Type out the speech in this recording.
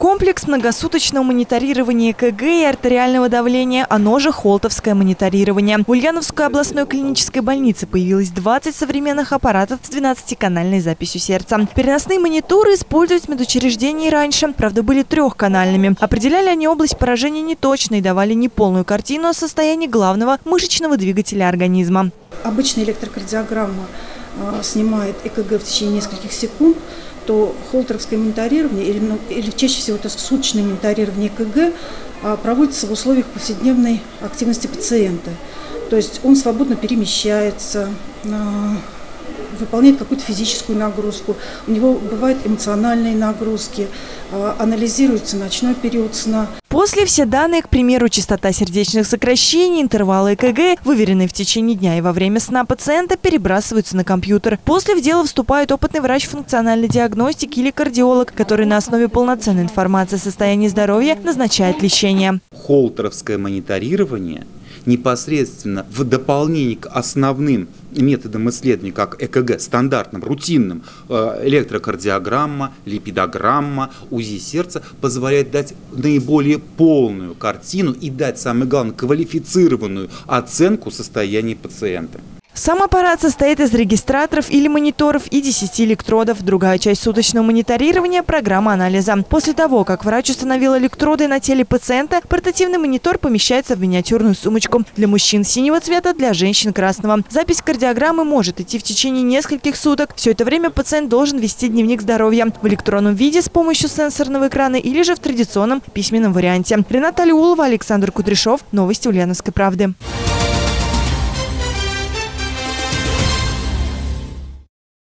Комплекс многосуточного мониторирования ЭКГ и артериального давления, оно же холтовское мониторирование. В Ульяновской областной клинической больнице появилось 20 современных аппаратов с 12-канальной записью сердца. Переносные мониторы использовались в медучреждении раньше, правда, были трехканальными. Определяли они область поражения неточно и давали неполную картину о состоянии главного мышечного двигателя организма. Обычная электрокардиограмма снимает ЭКГ в течение нескольких секунд, то холтеровское мониторирование, или, ну, или чаще всего это суточное мониторирование КГ, а, проводится в условиях повседневной активности пациента. То есть он свободно перемещается, а, выполняет какую-то физическую нагрузку, у него бывают эмоциональные нагрузки, а, анализируется ночной период сна. После все данные, к примеру, частота сердечных сокращений, интервалы ЭКГ, выверенные в течение дня и во время сна пациента, перебрасываются на компьютер. После в дело вступает опытный врач функциональной диагностики или кардиолог, который на основе полноценной информации о состоянии здоровья назначает лечение. Холтеровское мониторирование – непосредственно в дополнение к основным методам исследования, как ЭКГ, стандартным, рутинным, э, электрокардиограмма, липидограмма, УЗИ сердца, позволяет дать наиболее полную картину и дать, самое главное, квалифицированную оценку состояния пациента. Сам аппарат состоит из регистраторов или мониторов и 10 электродов. Другая часть суточного мониторирования – программа анализа. После того, как врач установил электроды на теле пациента, портативный монитор помещается в миниатюрную сумочку. Для мужчин синего цвета, для женщин красного. Запись кардиограммы может идти в течение нескольких суток. Все это время пациент должен вести дневник здоровья в электронном виде с помощью сенсорного экрана или же в традиционном письменном варианте. Рената Алиулова, Александр Кудряшов. Новости Ульяновской правды.